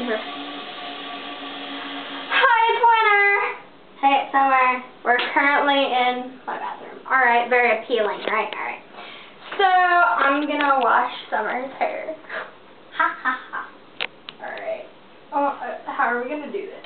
Hi, it's Winter. Hey, it's Summer. We're currently in my bathroom. Alright, very appealing, right? Alright. So, I'm gonna wash Summer's hair. Ha ha ha. Alright. Oh, uh, how are we gonna do this?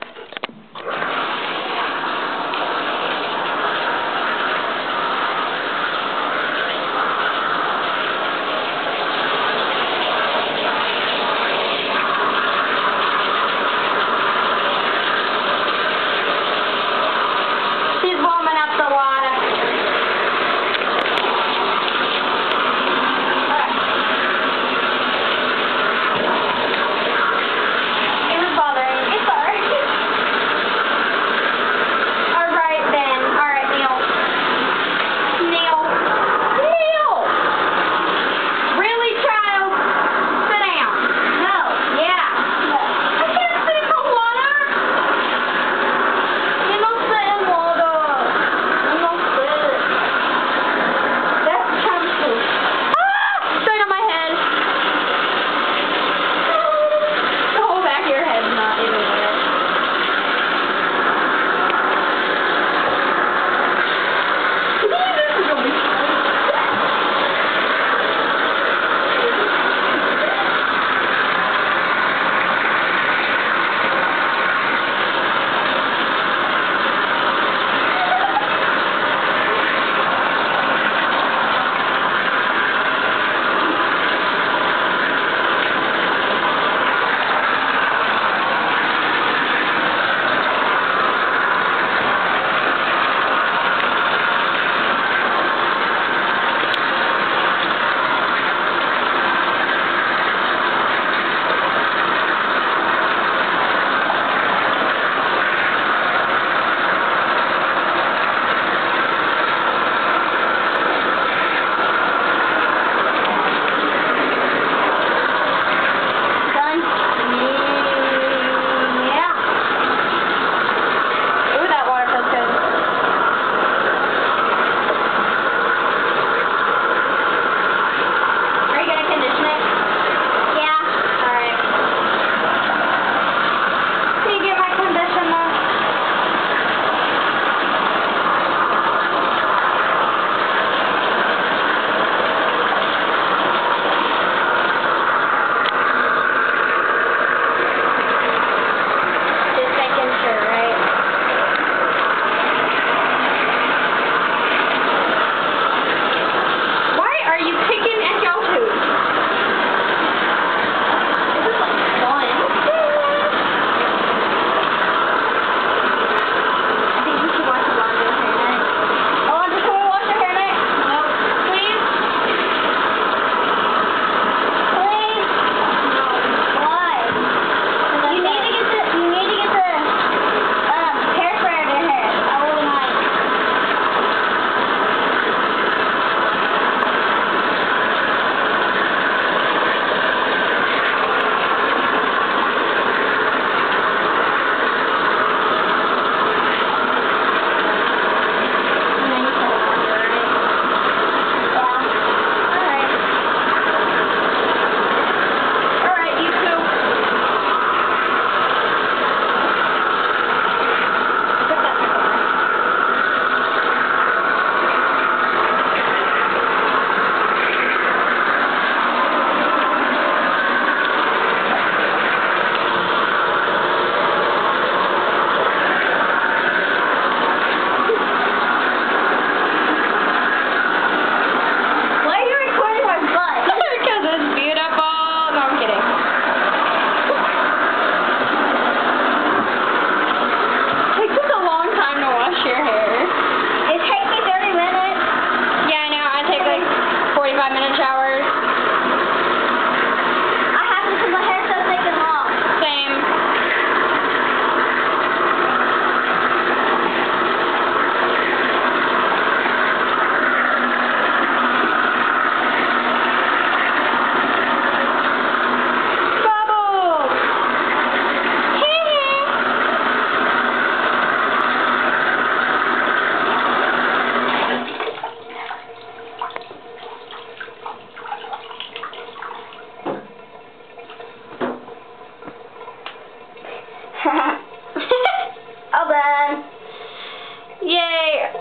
All done. Yay.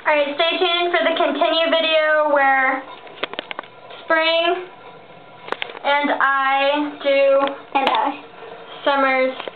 Alright, stay tuned for the continue video where Spring and I do And I. Summer's